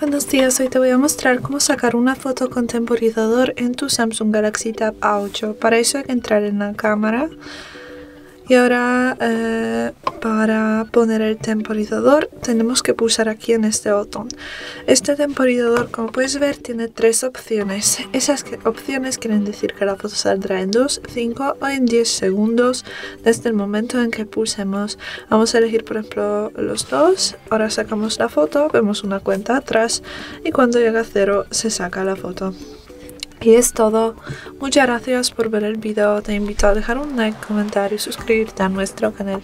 Buenos días, hoy te voy a mostrar cómo sacar una foto con temporizador en tu Samsung Galaxy Tab A8. Para eso hay que entrar en la cámara y ahora eh, para poner el temporizador tenemos que pulsar aquí en este botón. Este temporizador como puedes ver tiene tres opciones. Esas opciones quieren decir que la foto saldrá en 2, 5 o en 10 segundos desde el momento en que pulsemos. Vamos a elegir por ejemplo los dos. Ahora sacamos la foto, vemos una cuenta atrás y cuando llega a cero se saca la foto. Y es todo. Muchas gracias por ver el video. Te invito a dejar un like, comentario y suscribirte a nuestro canal.